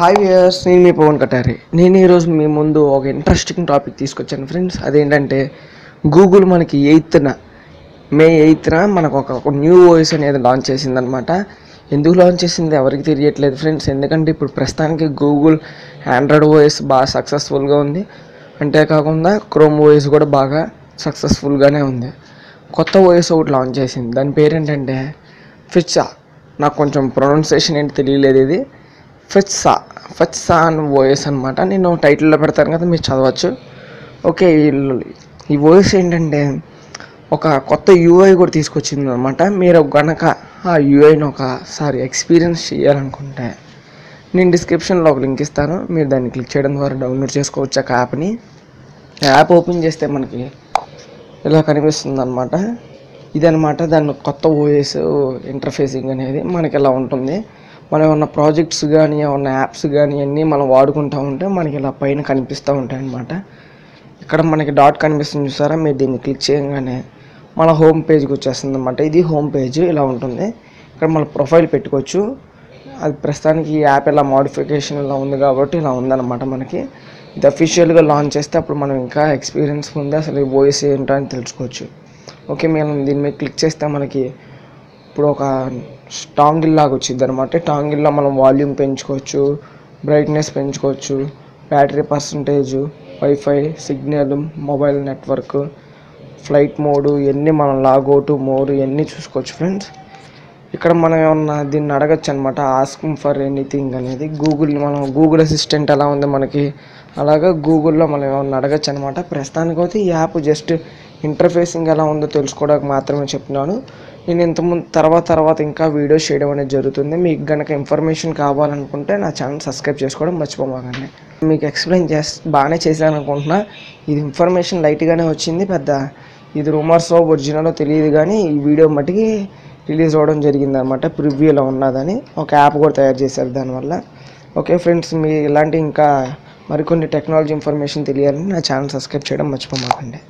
Hi viewers నేను మీ పవన్ కటారి. నేను ఈరోజు మీ ముందు ఒక ఇంట్రెస్టింగ్ టాపిక్ తీసుకొచ్చాను. ఫ్రెండ్స్ అదేంటంటే గూగుల్ మనకి ఎయిత్న మే ఎయిత్న మనకు ఒక న్యూ వాయిస్ అనేది లాంచ్ చేసిందనమాట ఎందుకు లాంచ్ చేసింది? ఎవరికి తెలియట్లేదు ఫ్రెండ్స్ ఎందుకంటే ఇప్పుడు ప్రస్తుతానికి గూగుల్ ఆండ్రాయిడ్ ఓఎస్ బాగా సక్సెస్ఫుల్గా ఉంది. అంతేకాకుండా క్రోమ్ వాయిస్ కూడా బాగా సక్సెస్ఫుల్గానే ఉంది. కొత్త వాయిస్ ఒకటి లాంచ్ చేసింది. దాని పేరేంటంటే ఫిచ్చా నాకు కొంచెం ప్రొనౌన్సియేషన్ ఏంటి తెలియలేదు ఇది. ఫిట్సా ఫిట్సా అని ఓఎస్ అనమాట నేను టైటిల్లో పెడతాను కదా మీరు చదవచ్చు. ఓకే ఈ- ఈ ఓఎస్ ఏంటంటే ఒక కొత్త యూఐ కూడా తీసుకొచ్చింది అనమాట మీరు గనక ఆ యూఐని ఒకసారి ఎక్స్పీరియన్స్ చేయాలనుకుంటే నేను డిస్క్రిప్షన్లో ఒక లింక్ ఇస్తాను. మీరు దాన్ని క్లిక్ చేయడం ద్వారా డౌన్లోడ్ చేసుకోవచ్చు ఆ యాప్ని యాప్ ఓపెన్ చేస్తే మనకి ఇలా కనిపిస్తుంది అనమాట ఇదనమాట దాని కొత్త ఓఎస్ ఇంటర్ఫేసింగ్ అనేది మనకి ఇలా ఉంటుంది. మనం ఏమన్నా ప్రాజెక్ట్స్ కానీ ఏమన్నా యాప్స్ కానీ అన్నీ మనం వాడుకుంటూ ఉంటే మనకి ఇలా పైన కనిపిస్తూ ఉంటాయి అనమాట ఇక్కడ మనకి డాట్ కనిపిస్తుంది చూసారా? మీరు దీన్ని క్లిక్ చేయగానే మన హోమ్ పేజ్కి వచ్చేస్తుంది అనమాట ఇది హోమ్ పేజ్ ఇలా ఉంటుంది. ఇక్కడ మన ప్రొఫైల్ పెట్టుకోవచ్చు. అది ప్రస్తుతానికి ఈ యాప్ ఇలా మోడిఫికేషన్ ఇలా ఉంది కాబట్టి ఇలా ఉందన్నమాట మనకి. ఇది అఫీషియల్గా లాంచ్ చేస్తే అప్పుడు మనం ఇంకా ఎక్స్పీరియన్స్ ఉంది. అసలు ఈ వాయిస్ ఏంటో అని తెలుసుకోవచ్చు. ఓకే మేము దీని మీద క్లిక్ చేస్తే మనకి ఇప్పుడు ఒక టాంగిల్ లాగా వచ్చింది అనమాట టాంగిల్లో మనం వాల్యూమ్ పెంచుకోవచ్చు బ్రైట్నెస్ పెంచుకోవచ్చు battery percentage wifi signal mobile network flight mode ఇవన్నీ మనం లాగౌట్ మోడ్ ఇవన్నీ చూసుకోవచ్చు ఫ్రెండ్స్. ఇక్కడ మనం ఏమన్నా దీన్ని అడగచ్చు అనమాట ఆస్కింగ్ ఫర్ ఎనీథింగ్ అనేది. గూగుల్ మనం గూగుల్ అసిస్టెంట్ ఎలా ఉంది మనకి? అలాగా గూగుల్లో మనం ఏమన్నా అడగచ్చు అనమాట ప్రస్తుతానికి అయితే ఈ యాప్ జస్ట్ ఇంటర్ఫేసింగ్ ఎలా ఉందో తెలుసుకోవడానికి మాత్రమే చెప్తున్నాను. నేను ఇంతకుముందు తర్వాత తర్వాత ఇంకా వీడియోస్ చేయడం అనేది జరుగుతుంది. మీకు గనక ఇన్ఫర్మేషన్ కావాలనుకుంటే నా ఛానల్ సబ్స్క్రైబ్ చేసుకోవడం మర్చిపోమాకండి. మీకు ఎక్స్ప్లెయిన్ చేస్ బాగానే చేశాను అనుకుంటున్నా ఇది ఇన్ఫర్మేషన్ లైట్గానే వచ్చింది పెద్ద. ఇది రూమర్స్ ఒరిజినల్ తెలియదు కానీ ఈ వీడియో మటుకి రిలీజ్ అవ్వడం జరిగింది అనమాట ప్రివ్యూలో ఉన్నదని ఒక యాప్ కూడా తయారు చేశారు దానివల్ల. ఓకే ఫ్రెండ్స్ మీ ఇలాంటి ఇంకా మరికొన్ని టెక్నాలజీ ఇన్ఫర్మేషన్ తెలియాలని నా ఛానల్ సబ్స్క్రైబ్ చేయడం మర్చిపోమాకండి.